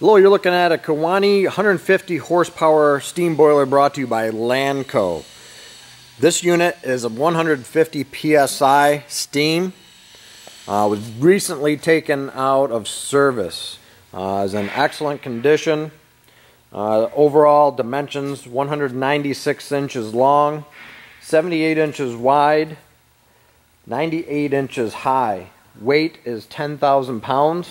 Hello, you're looking at a Kewanee 150 horsepower steam boiler brought to you by Lanco. This unit is a 150 psi steam. Uh, was recently taken out of service. Uh, is in excellent condition. Uh, overall dimensions 196 inches long, 78 inches wide, 98 inches high. Weight is 10,000 pounds.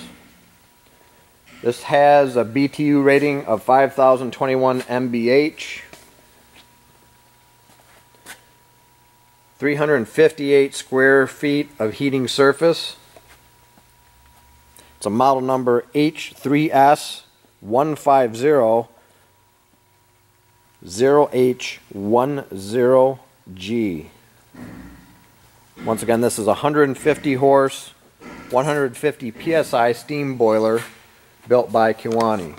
This has a BTU rating of 5021 MBH. 358 square feet of heating surface. It's a model number H3S 150 0H10G. Once again, this is a 150 horse, 150 psi steam boiler built by Kewanee.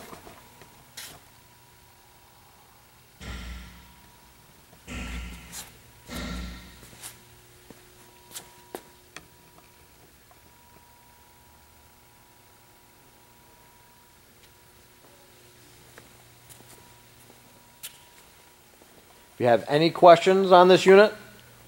If you have any questions on this unit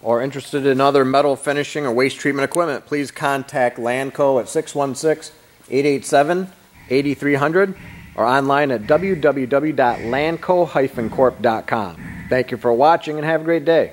or interested in other metal finishing or waste treatment equipment, please contact Lanco at 616 887 8300 or online at www.lanco-corp.com. Thank you for watching and have a great day.